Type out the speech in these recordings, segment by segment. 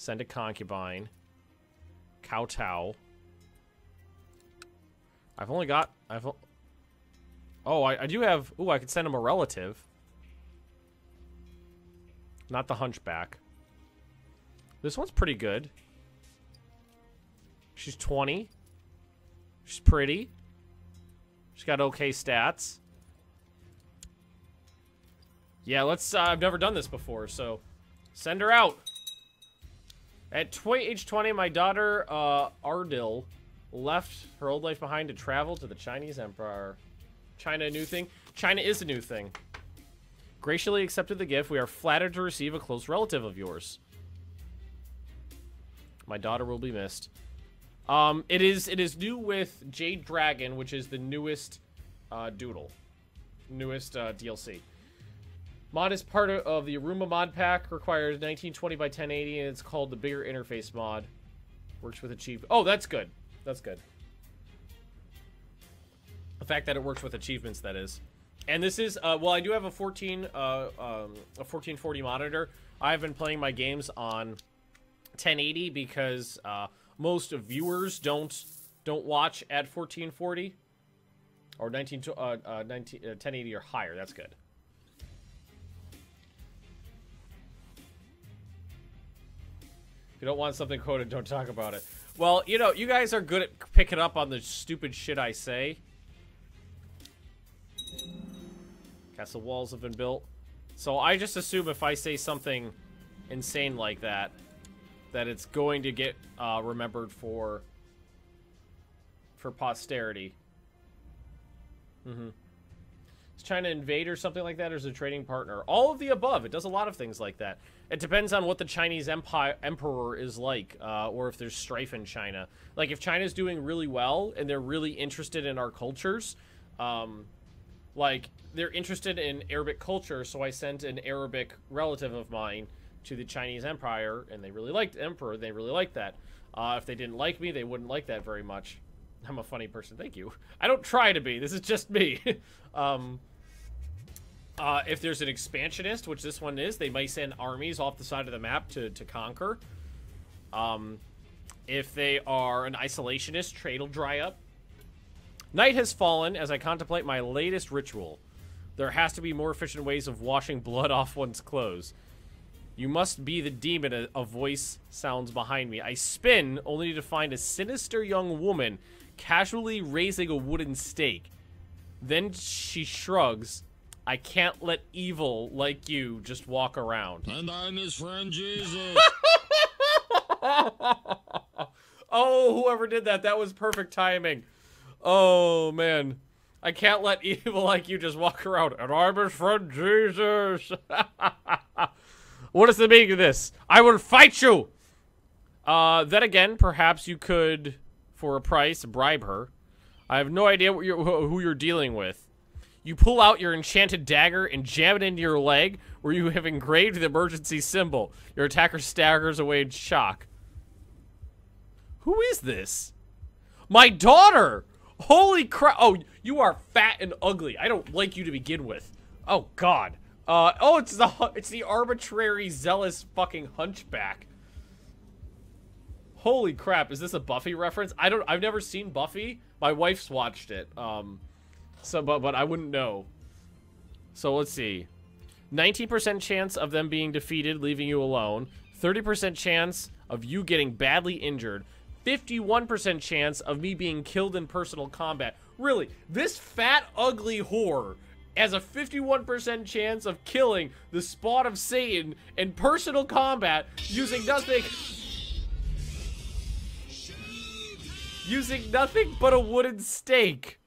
Send a concubine. Kowtow. I've only got. I've. Oh, I, I do have. Ooh, I could send him a relative. Not the hunchback. This one's pretty good. She's 20. She's pretty. She's got okay stats. Yeah, let's. Uh, I've never done this before, so send her out. At age 20, my daughter, uh, Ardil, left her old life behind to travel to the Chinese Empire. China a new thing? China is a new thing. Graciously accepted the gift. We are flattered to receive a close relative of yours. My daughter will be missed. Um, it is it is new with Jade Dragon, which is the newest uh, Doodle, newest uh, DLC. Mod is part of the Arumba mod pack, requires 1920 by 1080, and it's called the Bigger Interface mod. Works with achievement. Oh, that's good. That's good. The fact that it works with achievements, that is. And this is, uh, well, I do have a 14, uh, um, a 1440 monitor. I've been playing my games on 1080 because uh, most viewers don't don't watch at 1440 or 19, uh, uh, 19 uh, 1080 or higher. That's good. You don't want something quoted, don't talk about it. Well, you know, you guys are good at picking up on the stupid shit I say. Castle walls have been built. So I just assume if I say something insane like that, that it's going to get uh, remembered for for posterity. Mm-hmm. Is China invade or something like that, or is a trading partner? All of the above. It does a lot of things like that. It depends on what the Chinese empire emperor is like, uh, or if there's strife in China. Like if China's doing really well and they're really interested in our cultures, um, like they're interested in Arabic culture, so I sent an Arabic relative of mine to the Chinese Empire, and they really liked Emperor. They really liked that. Uh, if they didn't like me, they wouldn't like that very much. I'm a funny person. Thank you. I don't try to be. This is just me. um, uh, if there's an expansionist, which this one is, they might send armies off the side of the map to, to conquer. Um, if they are an isolationist, trade will dry up. Night has fallen as I contemplate my latest ritual. There has to be more efficient ways of washing blood off one's clothes. You must be the demon, a, a, voice sounds behind me. I spin, only to find a sinister young woman casually raising a wooden stake. Then she shrugs. I can't let evil like you just walk around. And I'm his friend Jesus. oh, whoever did that, that was perfect timing. Oh, man. I can't let evil like you just walk around. And I'm his friend Jesus. What is the meaning of this? I will fight you! Uh, then again, perhaps you could, for a price, bribe her. I have no idea what you're, who you're dealing with. You pull out your enchanted dagger and jam it into your leg, where you have engraved the emergency symbol. Your attacker staggers away in shock. Who is this? My daughter! Holy crap! Oh, you are fat and ugly. I don't like you to begin with. Oh, God. Uh, oh, it's the it's the arbitrary zealous fucking hunchback. Holy crap! Is this a Buffy reference? I don't. I've never seen Buffy. My wife's watched it. Um, so but but I wouldn't know. So let's see. 19% chance of them being defeated, leaving you alone. 30% chance of you getting badly injured. 51% chance of me being killed in personal combat. Really, this fat, ugly whore has a 51% chance of killing the spawn of Satan in personal combat using nothing using nothing but a wooden stake.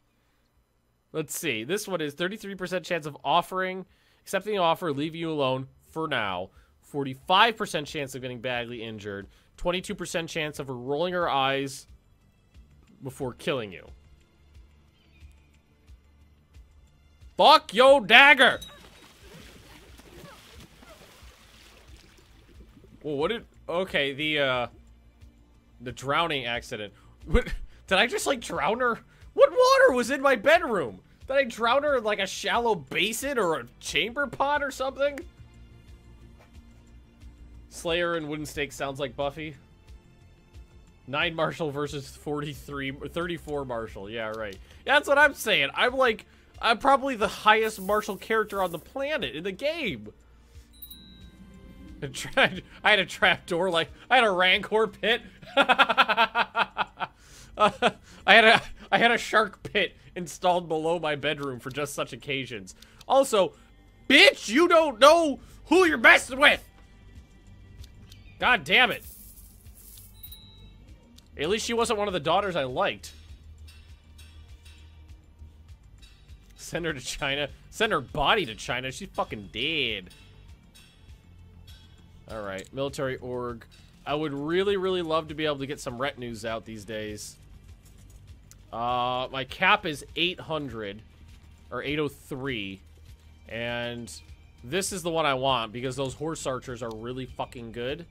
Let's see. This one is 33% chance of offering, accepting the offer, leaving you alone for now. 45% chance of getting badly injured. 22% chance of her rolling her eyes before killing you. Fuck yo dagger! Well, what did... Okay, the, uh... The drowning accident. What, did I just, like, drown her? What water was in my bedroom? Did I drown her in, like, a shallow basin or a chamber pot or something? Slayer and Wooden Stake sounds like Buffy. 9 Martial versus 43, 34 Martial. Yeah, right. That's what I'm saying. I'm like, I'm probably the highest Martial character on the planet in the game. I had a trap door, like, I had a Rancor pit. uh, I had a, I had a shark pit installed below my bedroom for just such occasions. Also, bitch, you don't know who you're messing with. God damn it. At least she wasn't one of the daughters I liked. Send her to China. Send her body to China. She's fucking dead. Alright, military org. I would really, really love to be able to get some retinues out these days. Uh, my cap is 800, or 803, and this is the one I want because those horse archers are really fucking good,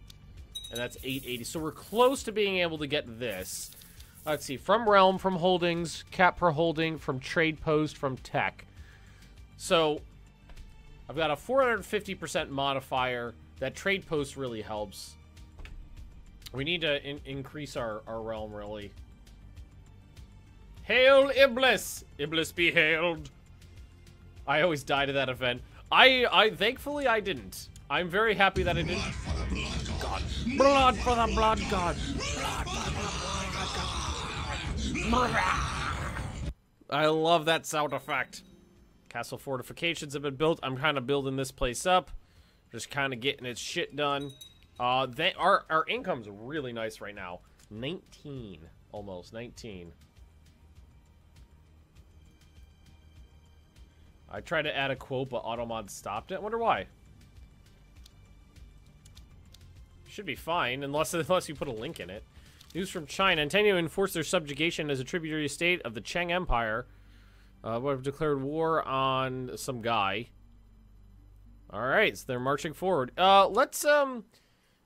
and that's 880. So we're close to being able to get this. Let's see, from Realm, from Holdings, cap per holding, from Trade Post, from Tech. So I've got a 450% modifier. That Trade Post really helps. We need to in increase our, our realm, really. Hail Iblis! Iblis be hailed! I always die to that event. I, I, thankfully I didn't. I'm very happy that I didn't. Blood for the blood god! Blood for the blood god! I love that sound effect. Castle fortifications have been built. I'm kind of building this place up. Just kind of getting its shit done. Uh, they, our, our income's really nice right now. 19. Almost. 19. I tried to add a quote, but Automod stopped it. I wonder why. Should be fine, unless unless you put a link in it. News from China. Intending to enforce their subjugation as a tributary state of the Cheng Empire. Uh, have declared war on some guy. Alright, so they're marching forward. Uh, let's, um...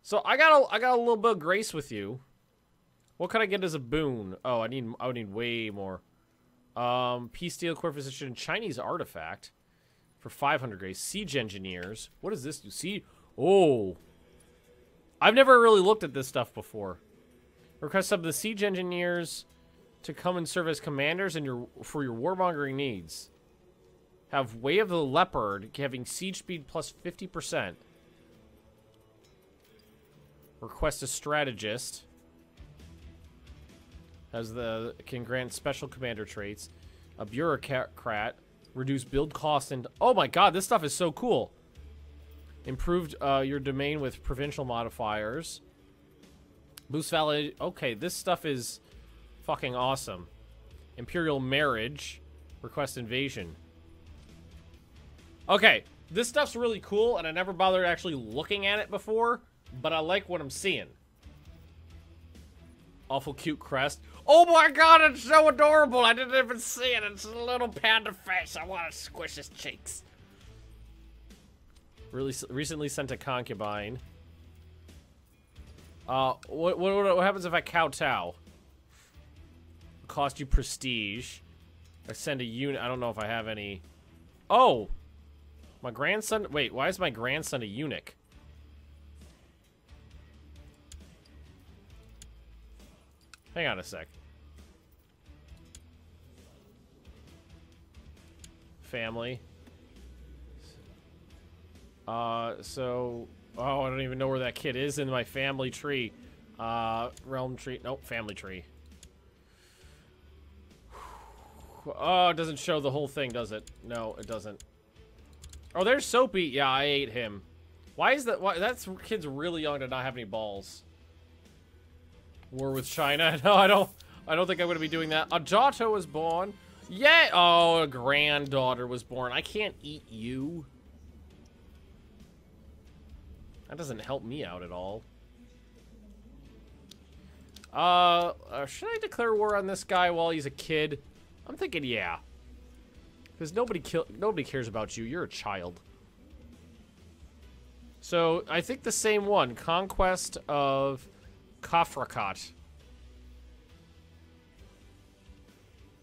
So I got a, I got a little bit of grace with you. What can I get as a boon? Oh, I need, I would need way more. Um, Peace Steel Core Physician Chinese Artifact for 500 grace. Siege Engineers. What does this do? See? Oh. I've never really looked at this stuff before. Request some of the Siege Engineers to come and serve as commanders in your for your warmongering needs. Have Way of the Leopard having siege speed plus 50%. Request a strategist has the can grant special commander traits. A bureaucrat, reduce build cost, and oh my god, this stuff is so cool. Improved uh, your domain with provincial modifiers. Boost valid. Okay, this stuff is fucking awesome. Imperial marriage. Request invasion. Okay, this stuff's really cool, and I never bothered actually looking at it before, but I like what I'm seeing. Awful cute crest. Oh my god, it's so adorable. I didn't even see it. It's a little panda face. I want to squish his cheeks. Really, recently sent a concubine. Uh, what, what, what happens if I kowtow? Cost you prestige. I send a unit. I don't know if I have any. Oh! My grandson. Wait, why is my grandson a eunuch? Hang on a sec. Family. Uh, so... Oh, I don't even know where that kid is in my family tree. Uh, realm tree. Nope, family tree. Oh, it doesn't show the whole thing, does it? No, it doesn't. Oh, there's Soapy. Yeah, I ate him. Why is that? Why, that kid's really young to not have any balls. War with China? No, I don't. I don't think I'm to be doing that. A daughter was born. Yeah. Oh, a granddaughter was born. I can't eat you. That doesn't help me out at all. Uh, uh, should I declare war on this guy while he's a kid? I'm thinking, yeah. Because nobody kill nobody cares about you. You're a child. So, I think the same one. Conquest of Kafrakat.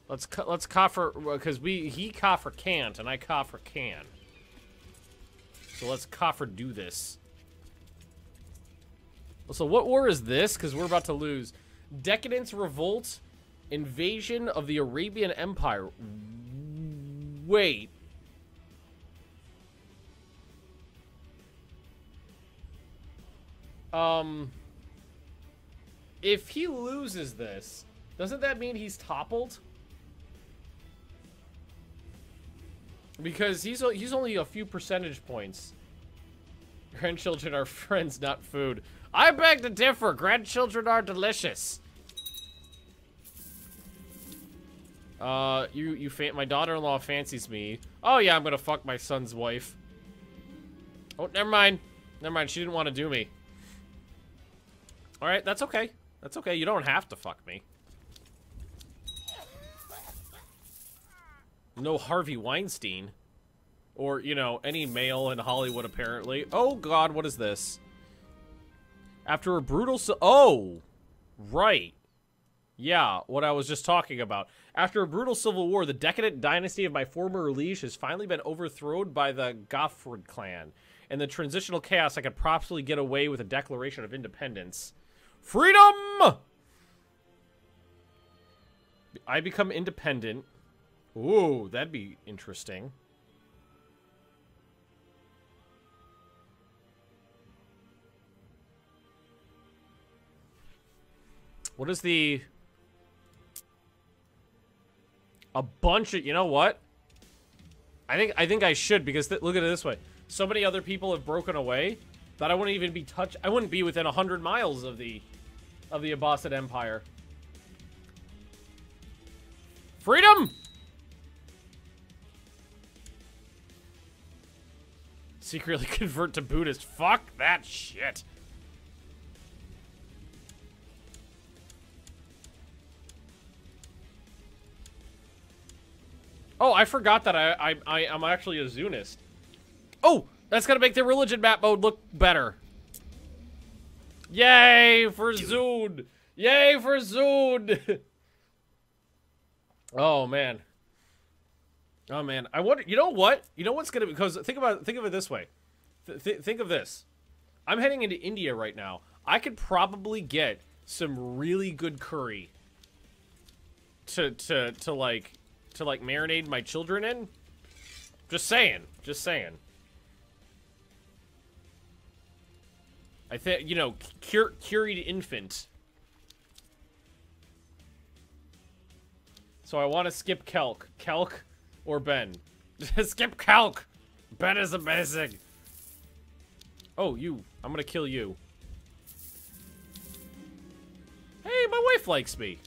Let's let's Kafra because we he Kafra can't and I Kafra can. So let's Kafra do this. So what war is this? Because we're about to lose. Decadence, revolt, invasion of the Arabian Empire. Wait. Um, if he loses this, doesn't that mean he's toppled? Because he's he's only a few percentage points. Grandchildren are friends, not food. I beg to differ. Grandchildren are delicious. Uh, you you my daughter-in-law fancies me. Oh yeah, I'm gonna fuck my son's wife. Oh, never mind. Never mind. She didn't want to do me. All right, that's okay. That's okay. You don't have to fuck me. No Harvey Weinstein. Or, you know, any male in Hollywood, apparently. Oh, God, what is this? After a brutal... oh! Right. Yeah, what I was just talking about. After a brutal civil war, the decadent dynasty of my former liege has finally been overthrown by the Goffred clan. In the transitional chaos, I could possibly get away with a declaration of independence. Freedom! I become independent. Ooh, that'd be interesting. What is the... A bunch of... You know what? I think I think I should because look at it this way. So many other people have broken away that I wouldn't even be touch. I wouldn't be within 100 miles of the of the Abbasid Empire. Freedom! Secretly convert to Buddhist. Fuck that shit. Oh, I forgot that I, I, I am actually a Zunist. Oh, that's gonna make the religion map mode look better. Yay for Zun! Yay for Zun! oh man. Oh man, I wonder. You know what? You know what's gonna because think about think of it this way. Th th think of this. I'm heading into India right now. I could probably get some really good curry to to to like to like marinate my children in. Just saying. Just saying. I think, you know, cur curried infant. So I want to skip Kelk. Kelk or Ben. skip Kelk! Ben is amazing! Oh, you. I'm gonna kill you. Hey, my wife likes me.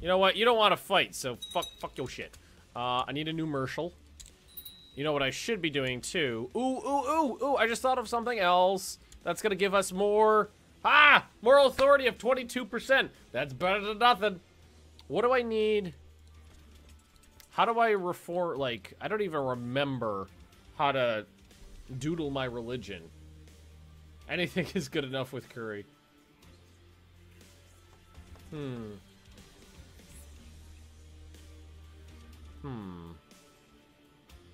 You know what? You don't want to fight, so fuck, fuck your shit. Uh, I need a new Marshal. You know what I should be doing, too? Ooh, ooh, ooh, ooh, I just thought of something else. That's going to give us more... Ah! Moral authority of 22%. That's better than nothing. What do I need? How do I reform... Like, I don't even remember how to doodle my religion. Anything is good enough with curry. Hmm. Hmm.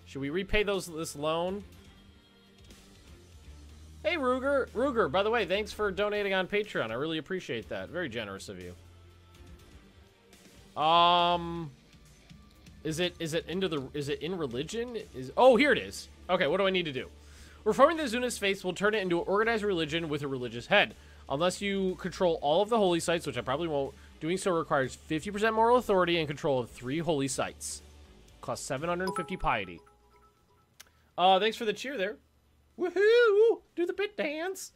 Should we repay those this loan? Hey, Ruger. Ruger, by the way, thanks for donating on Patreon. I really appreciate that. Very generous of you. Um, is it is it into the is it in religion? Is oh here it is. Okay, what do I need to do? Reforming the Zunist faith will turn it into an organized religion with a religious head. Unless you control all of the holy sites, which I probably won't, doing so requires 50% moral authority and control of three holy sites. Cost 750 piety. Uh, thanks for the cheer there. Woohoo! Do the pit dance!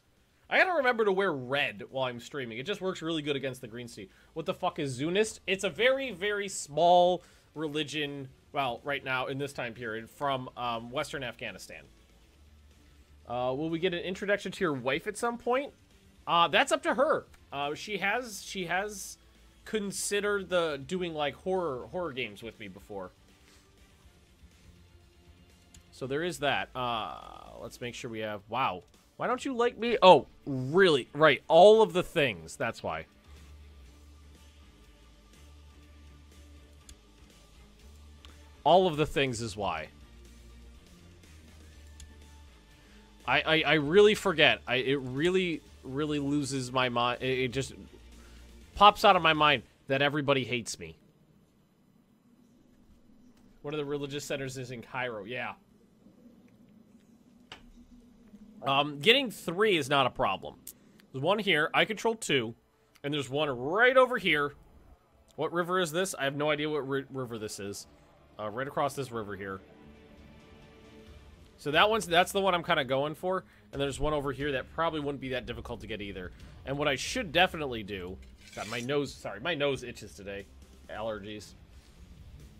I gotta remember to wear red while I'm streaming. It just works really good against the green sea. What the fuck is Zunist? It's a very, very small religion, well, right now, in this time period, from um, Western Afghanistan. Uh, will we get an introduction to your wife at some point? Uh, that's up to her. Uh, she has, she has considered the doing, like, horror, horror games with me before. So there is that. Uh, let's make sure we have... Wow. Why don't you like me? Oh, really? Right. All of the things. That's why. All of the things is why. I, I, I really forget. I it really really loses my mind. It, it just pops out of my mind that everybody hates me. One of the religious centers is in Cairo. Yeah. Um, getting three is not a problem. There's one here. I control two. And there's one right over here. What river is this? I have no idea what ri river this is. Uh, right across this river here. So that one's that's the one I'm kind of going for. And there's one over here that probably wouldn't be that difficult to get either. And what I should definitely do... God, my nose... Sorry, my nose itches today. Allergies.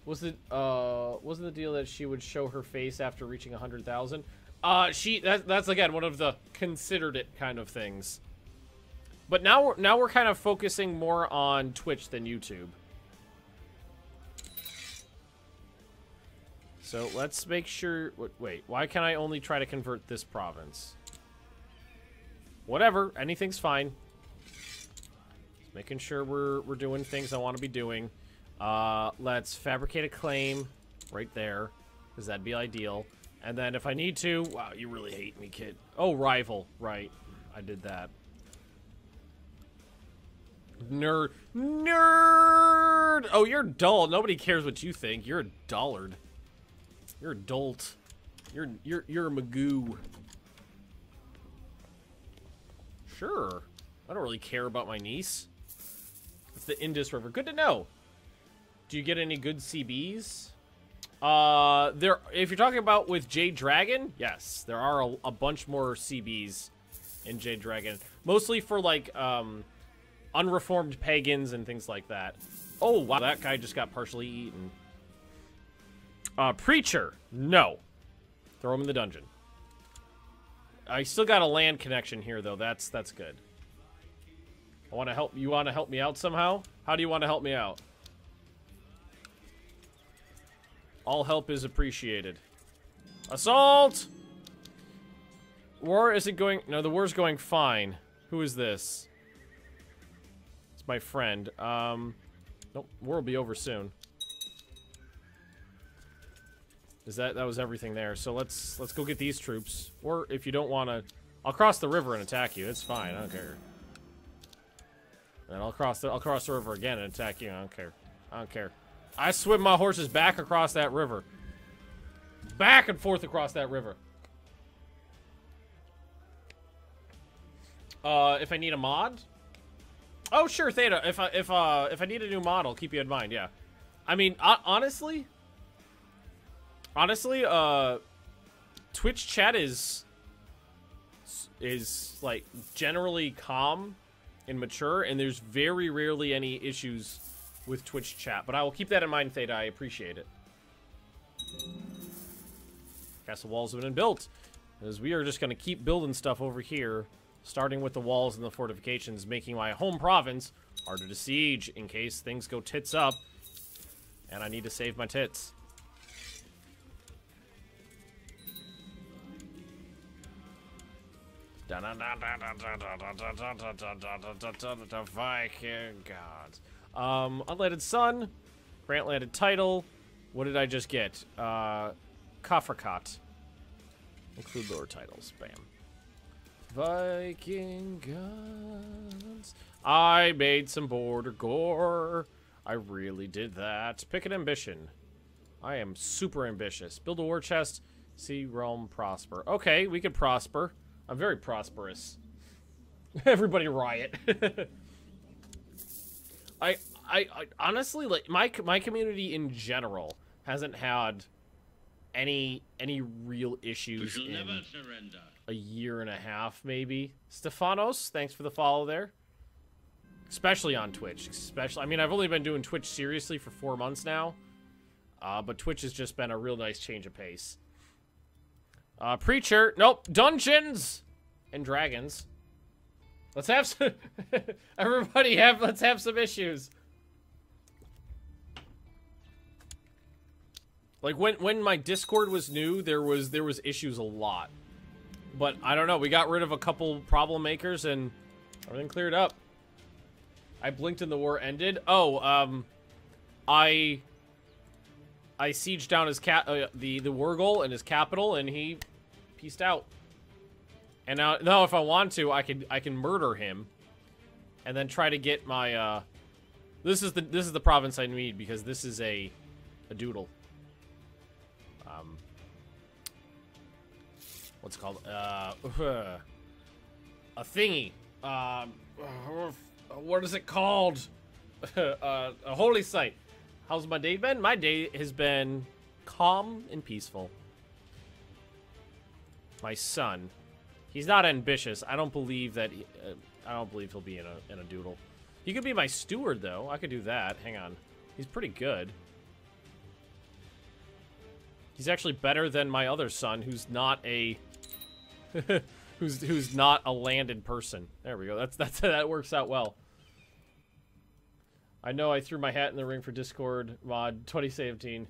Was the uh wasn't the deal that she would show her face after reaching 100,000? Uh she that, that's again one of the considered it kind of things. But now we're now we're kind of focusing more on Twitch than YouTube. So let's make sure wait, why can I only try to convert this province? Whatever, anything's fine. Just making sure we're we're doing things I want to be doing. Uh, let's fabricate a claim right there, because that'd be ideal. And then if I need to... Wow, you really hate me, kid. Oh, rival. Right. I did that. Nerd. Nerd! Oh, you're dull. Nobody cares what you think. You're a dullard. You're a dolt. You're, you're, you're a magoo. Sure. I don't really care about my niece. It's the Indus River. Good to know. Do you get any good CBs? Uh, there. If you're talking about with Jade Dragon, yes, there are a, a bunch more CBs in Jade Dragon, mostly for like um, unreformed pagans and things like that. Oh wow, that guy just got partially eaten. Uh, Preacher, no. Throw him in the dungeon. I still got a land connection here though. That's that's good. I want to help. You want to help me out somehow? How do you want to help me out? All help is appreciated. Assault! War isn't going... No, the war's going fine. Who is this? It's my friend. Um, nope, war will be over soon. Is that... That was everything there. So let's let's go get these troops. Or if you don't want to... I'll cross the river and attack you. It's fine. I don't care. And I'll cross the... I'll cross the river again and attack you. I don't care. I don't care. I swim my horses back across that river. Back and forth across that river. Uh, if I need a mod? Oh, sure, Theta. If I, if, uh, if I need a new mod, I'll keep you in mind, yeah. I mean, honestly... Honestly, uh... Twitch chat is... Is, like, generally calm and mature, and there's very rarely any issues with Twitch chat. But I will keep that in mind, Theta. I appreciate it. Castle walls have been built. As we are just going to keep building stuff over here, starting with the walls and the fortifications, making my home province harder to siege in case things go tits up and I need to save my tits. Viking gods. Um, unlighted sun, grant landed title. What did I just get? Uh, Kafrakat. Include lower titles. Bam. Viking guns. I made some border gore. I really did that. Pick an ambition. I am super ambitious. Build a war chest. See realm prosper. Okay, we could prosper. I'm very prosperous. Everybody riot. I, I, I honestly like my my community in general hasn't had any any real issues in a year and a half maybe. Stefanos, thanks for the follow there. Especially on Twitch. Especially, I mean, I've only been doing Twitch seriously for four months now, uh, but Twitch has just been a real nice change of pace. Uh, Preacher, nope, Dungeons and Dragons. Let's have some... Everybody have... Let's have some issues. Like, when, when my Discord was new, there was there was issues a lot. But, I don't know. We got rid of a couple problem makers, and everything cleared up. I blinked and the war ended. Oh, um... I... I sieged down his cat, uh, the the Wargol and his capital, and he pieced out. And now, now if I want to, I can I can murder him, and then try to get my. Uh, this is the this is the province I need because this is a a doodle. Um, what's called? Uh, a thingy. Um, what is it called? uh, a holy site. How's my day been? My day has been calm and peaceful. My son. He's not ambitious. I don't believe that. He, uh, I don't believe he'll be in a in a doodle. He could be my steward though. I could do that. Hang on. He's pretty good. He's actually better than my other son, who's not a who's who's not a landed person. There we go. That's that's that works out well. I know I threw my hat in the ring for Discord mod 2017.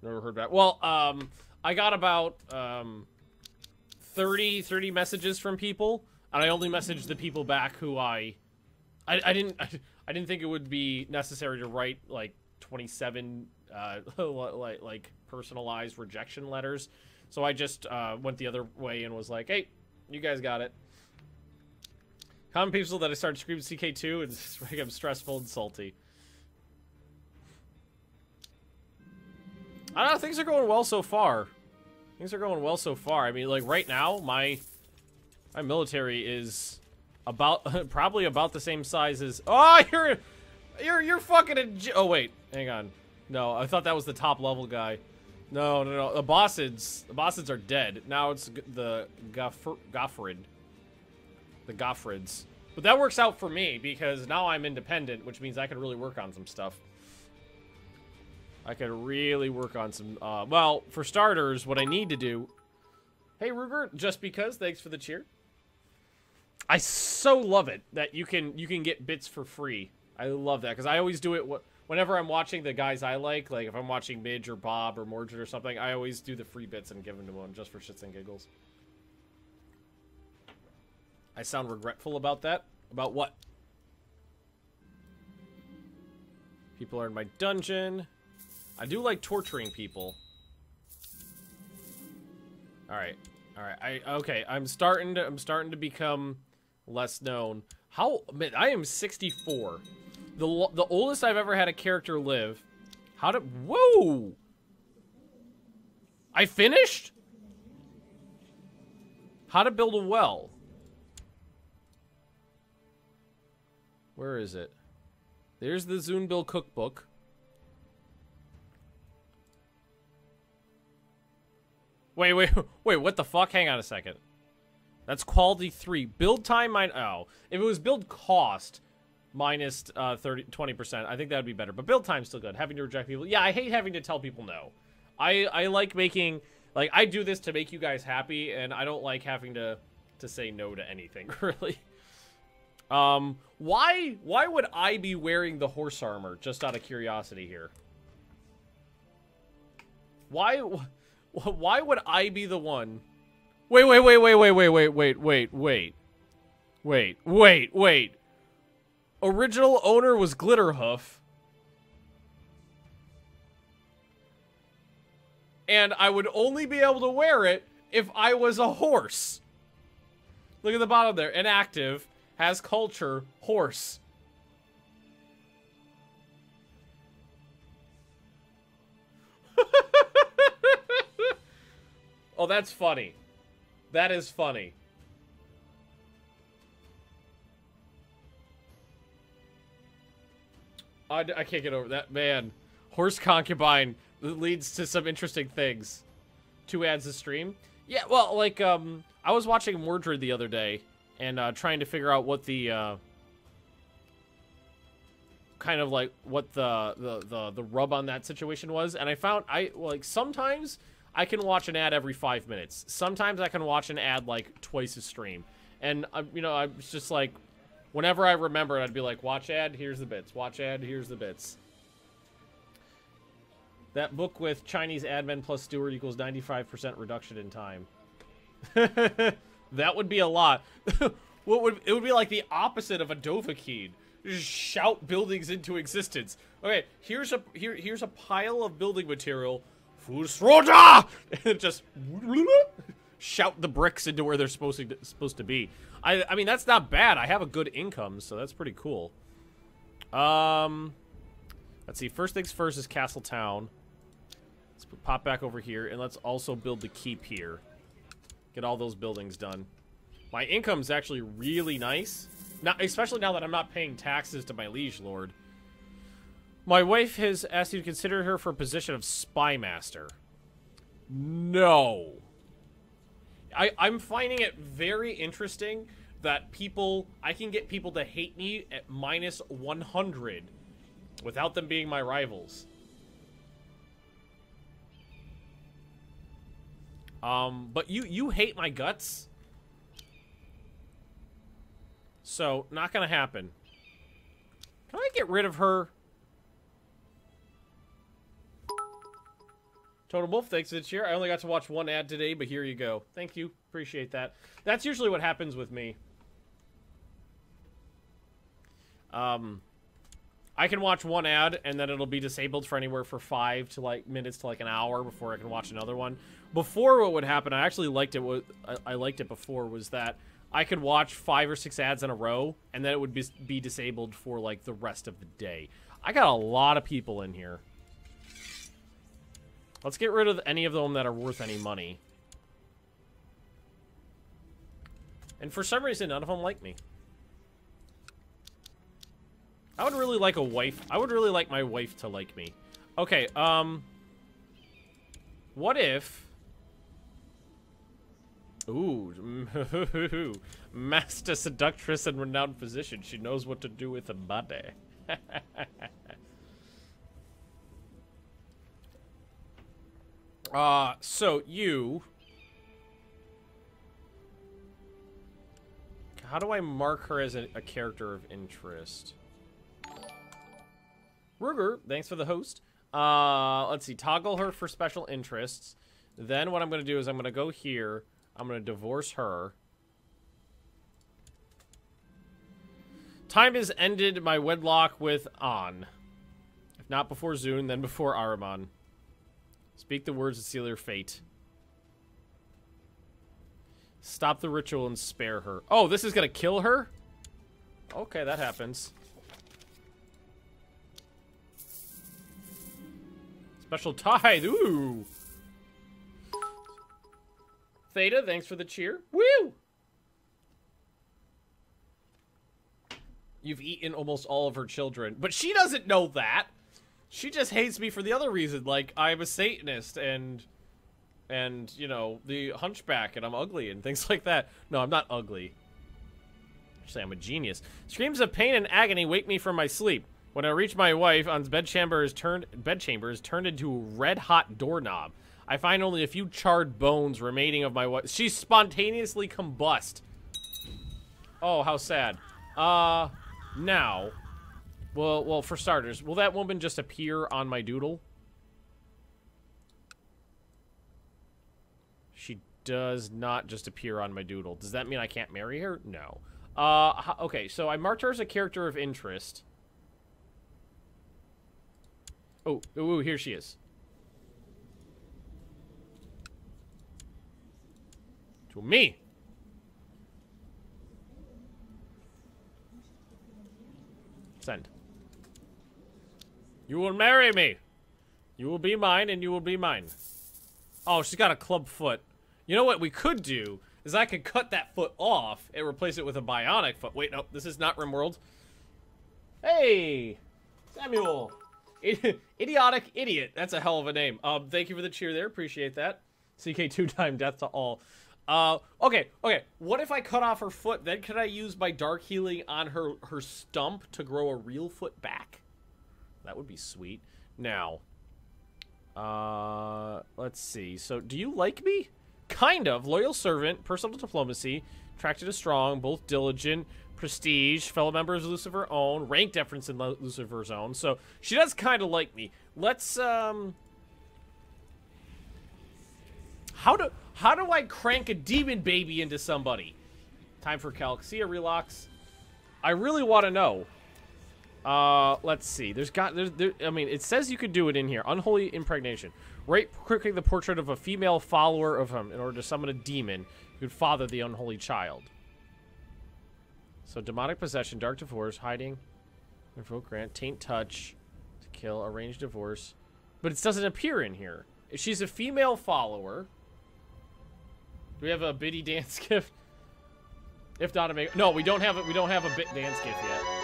Never heard back. Well, um, I got about um, 30, 30 messages from people, and I only messaged the people back who I, I, I didn't, I, I didn't think it would be necessary to write like 27, uh, like like personalized rejection letters. So I just uh, went the other way and was like, hey, you guys got it. Common people that I started screaming CK2 and it's become stressful and salty. I don't know, things are going well so far. Things are going well so far. I mean, like, right now, my my military is about, probably about the same size as... Oh, you're, you're, you're fucking a... Oh, wait, hang on. No, I thought that was the top level guy. No, no, no, the Bossids, the Bossids are dead. Now it's the Goffrid the Goffrids. But that works out for me because now I'm independent, which means I can really work on some stuff. I could really work on some, uh, well, for starters, what I need to do... Hey, Ruger, just because, thanks for the cheer. I so love it that you can you can get bits for free. I love that because I always do it whenever I'm watching the guys I like. Like if I'm watching Midge or Bob or Mordred or something, I always do the free bits and give them to them just for shits and giggles. I sound regretful about that. About what? People are in my dungeon. I do like torturing people. Alright. Alright. I okay, I'm starting to I'm starting to become less known. How man, I am 64. The the oldest I've ever had a character live. How did Whoa! I finished? How to build a well. Where is it? There's the Zunbil cookbook. Wait, wait, wait, what the fuck? Hang on a second. That's quality 3. Build time, mine. Oh. If it was build cost minus uh, 30, 20%, I think that would be better. But build time's still good. Having to reject people. Yeah, I hate having to tell people no. I, I like making. Like, I do this to make you guys happy, and I don't like having to, to say no to anything, really. Um, why why would I be wearing the horse armor? Just out of curiosity here. Why why would I be the one? Wait, wait, wait, wait, wait, wait, wait, wait, wait, wait. Wait, wait, wait. Original owner was Glitterhoof. And I would only be able to wear it if I was a horse. Look at the bottom there. Inactive has culture, horse. Oh, that's funny. That is funny. I, I can't get over that. Man, horse concubine leads to some interesting things. Two ads a stream. Yeah, well, like, um, I was watching Mordred the other day, and uh, trying to figure out what the uh, kind of like what the, the the the rub on that situation was and i found i like sometimes i can watch an ad every five minutes sometimes i can watch an ad like twice a stream and uh, you know i'm just like whenever i remember it i'd be like watch ad here's the bits watch ad here's the bits that book with chinese admin plus steward equals 95% reduction in time That would be a lot. what would it would be like the opposite of a Dovahkiin. Just shout buildings into existence. Okay, here's a here here's a pile of building material. Fus Ro Dah! And just shout the bricks into where they're supposed to supposed to be. I I mean that's not bad. I have a good income, so that's pretty cool. Um, let's see. First things first is Castle Town. Let's pop back over here, and let's also build the keep here. Get all those buildings done. My income's actually really nice. Now, especially now that I'm not paying taxes to my liege lord. My wife has asked you to consider her for a position of spy master. No. I, I'm finding it very interesting that people, I can get people to hate me at minus 100 without them being my rivals. Um, but you, you hate my guts? So, not gonna happen. Can I get rid of her? Total Wolf, thanks for the cheer. I only got to watch one ad today, but here you go. Thank you. Appreciate that. That's usually what happens with me. Um, I can watch one ad, and then it'll be disabled for anywhere for five to, like, minutes to, like, an hour before I can watch another one. Before, what would happen, I actually liked it, I, I liked it before, was that I could watch five or six ads in a row, and then it would be, be disabled for, like, the rest of the day. I got a lot of people in here. Let's get rid of any of them that are worth any money. And for some reason, none of them like me. I would really like a wife. I would really like my wife to like me. Okay, um... What if... Ooh, master seductress and renowned physician. She knows what to do with a body. Uh, so you... How do I mark her as a, a character of interest? Ruger, thanks for the host. Uh, let's see, toggle her for special interests. Then what I'm going to do is I'm going to go here. I'm going to divorce her. Time has ended my wedlock with An. If not before Zun, then before Ahriman. Speak the words that seal your fate. Stop the ritual and spare her. Oh, this is gonna kill her? Okay, that happens. Special tithe, ooh! Theta, thanks for the cheer. Woo! You've eaten almost all of her children. But she doesn't know that! She just hates me for the other reason, like I'm a Satanist and and you know the Hunchback and I'm ugly and things like that. No, I'm not ugly. Say I'm a genius. Screams of pain and agony wake me from my sleep. When I reach my wife, An's bedchamber is turned bedchamber is turned into a red hot doorknob. I find only a few charred bones remaining of my wife. She spontaneously combust. Oh, how sad. Uh, now, well, well, for starters, will that woman just appear on my doodle? She does not just appear on my doodle. Does that mean I can't marry her? No. Uh, okay, so I marked her as a character of interest. Oh, ooh, here she is. To me. Send. You will marry me. You will be mine and you will be mine. Oh, she's got a club foot. You know what we could do is I could cut that foot off and replace it with a bionic foot. Wait, no, this is not RimWorld. Hey, Samuel. Idiotic idiot. That's a hell of a name. Um, thank you for the cheer there. Appreciate that. CK two time death to all. Uh, okay, okay. What if I cut off her foot? Then could I use my dark healing on her her stump to grow a real foot back? That would be sweet. Now, uh, let's see. So, do you like me? Kind of. Loyal servant, personal diplomacy, attracted to strong, both diligent, prestige, fellow members of Lucifer own, rank deference in Lucifer's own. So, she does kind of like me. Let's, um... How do, how do I crank a demon baby into somebody? Time for ya, Relax. I really want to know. Uh, let's see. There's got there's there. I mean, it says you could do it in here. Unholy impregnation. Right clicking the portrait of a female follower of him in order to summon a demon who could father the unholy child. So demonic possession, dark divorce, hiding, invoke grant, taint touch, to kill, arrange divorce, but it doesn't appear in here. If she's a female follower, do we have a biddy dance gift? If not, a make no, we don't have it. We don't have a bit dance gift yet.